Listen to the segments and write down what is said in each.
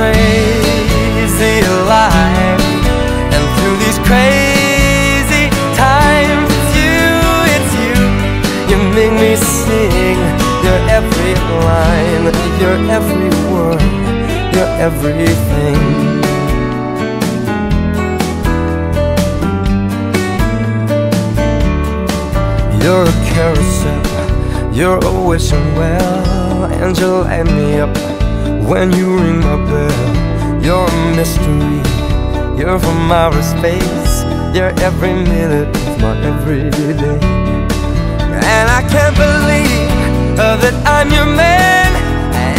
Crazy life, and through these crazy times, it's you, it's you. You make me sing. Your every line, your every word, your everything. You're a carousel, you're a wishing well, and you light me up when you ring my bell. You're a mystery, you're from outer space, you're every minute of my everyday. And I can't believe that I'm your man,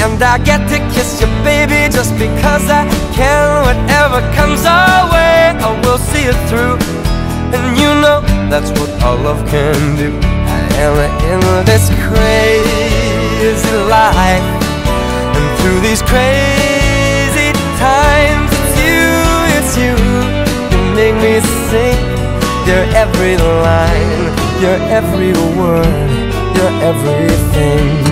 and I get to kiss you, baby, just because I can. Whatever comes our way, I will see it through. And you know that's what all love can do. And in this crazy life, through these crazy times, it's you, it's you. You make me sing your every line, your every word, your everything.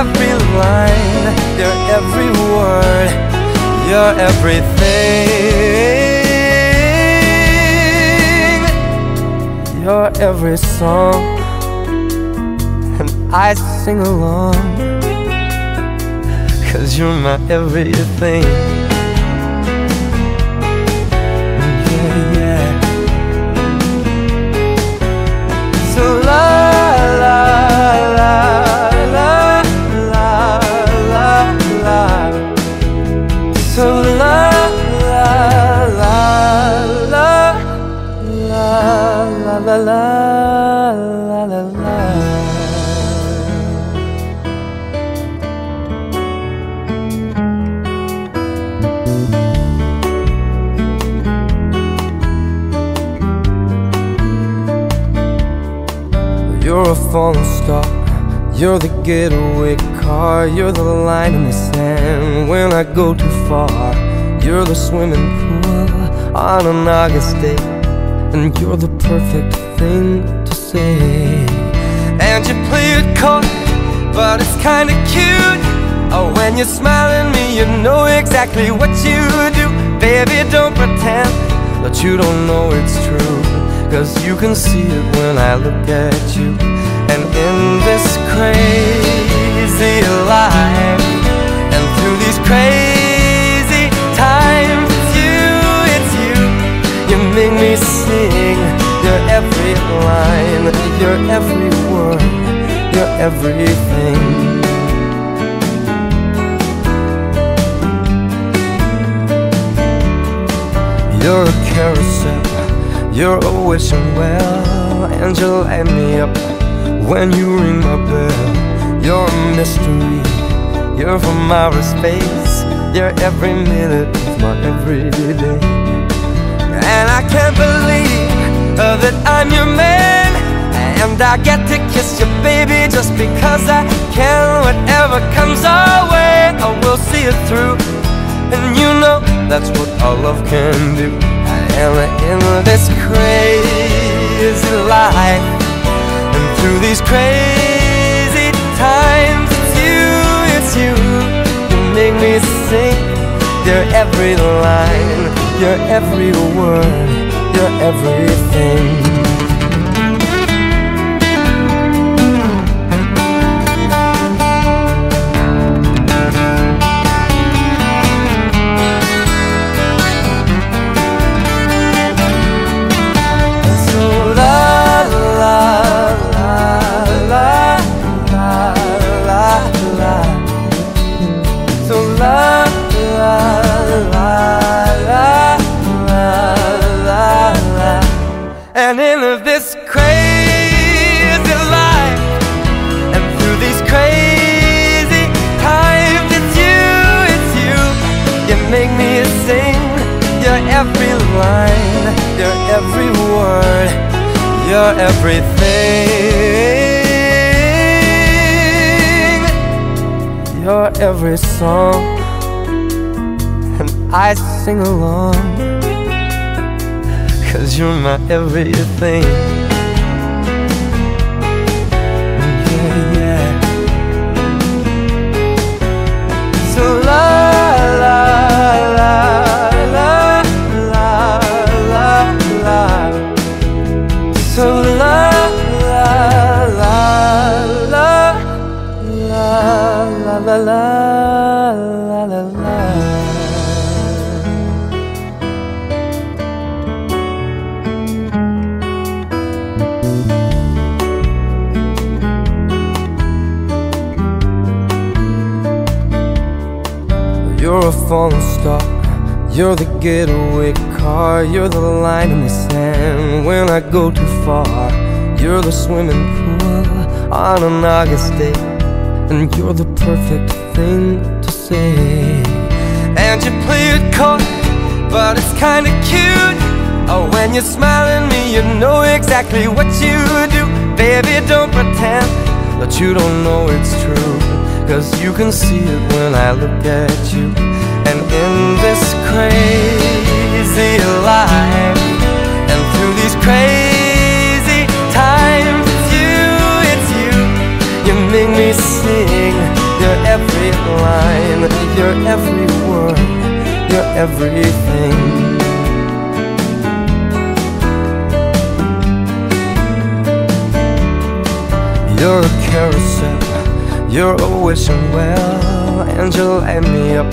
Every line, your every word, your everything, your every song, and I sing along. Cause you're my everything. La la la la la. You're a falling star. You're the getaway car. You're the line in the sand when I go too far. You're the swimming pool on an August day. And you're the perfect thing to say. And you play it coy, but it's kinda cute. Oh, when you smile at me, you know exactly what you do. Baby, don't pretend that you don't know it's true. Cause you can see it when I look at you. And in this crazy life, and through these crazy sing. Your every line, your every word, your everything. You're a carousel, you're a wishing well, and you light me up when you ring my bell. You're a mystery, you're from outer space, you're every minute of my everyday. And I can't believe uh, that I'm your man, and I get to kiss you, baby, just because I can. Whatever comes our way, I will see it through. And you know that's what all love can do. And in this crazy life, and through these crazy times, it's you, it's you. You make me sing your every line, You're every word, you're everything. Make me sing Your every line Your every word Your everything. Your every song And I sing along. Cause you're my everything la la la la la. You're a falling star. You're the getaway car. You're the line in the sand. When I go too far You're the swimming pool On an August day And you're the perfect thing to say. And you play it coy But it's kinda cute. Oh, when you smile at me You know exactly what you do. Baby, don't pretend That you don't know it's true. Cause you can see it when I look at you. And in this crazy life And through these crazy sing. Your every line. Your every word Your everything. You're a carousel, you're a wishing well, and you light me up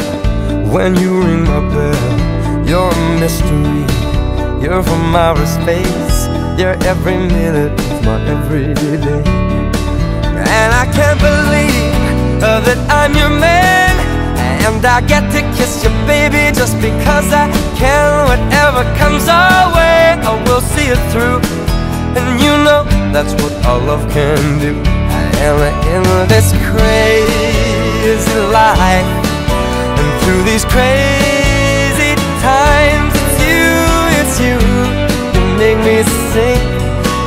when you ring my bell. You're a mystery, you're from outer space, you're every minute of my everyday. And I can't believe uh, that I'm your man, and I get to kiss you, baby, just because I can. Whatever comes our way, I will see it through. And you know that's what our love can do. And in this crazy life. And through these crazy times It's you, it's you. You make me sing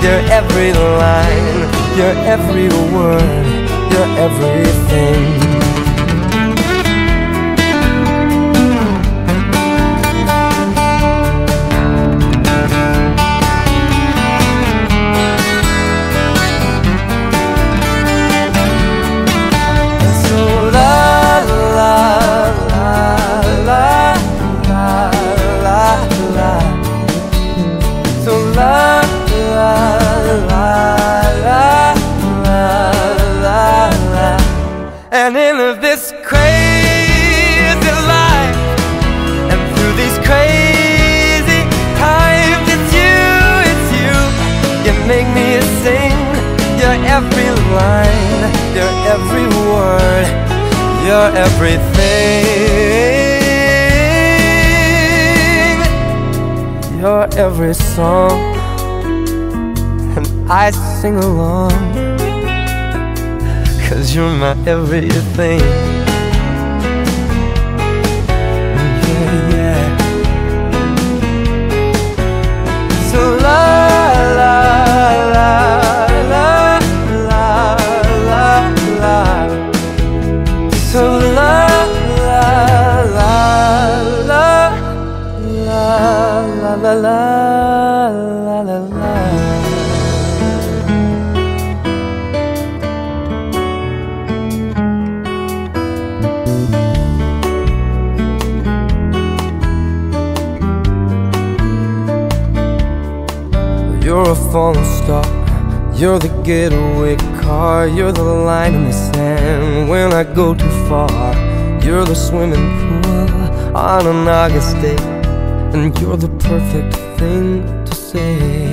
Your every line Your every word. Your everything every line Your every word Your everything. Your every song And I sing along. Cause you're my everything You're a falling star. You're the getaway car. You're the line in the sand when I go too far. You're the swimming pool on an August day. And you're the perfect thing to say.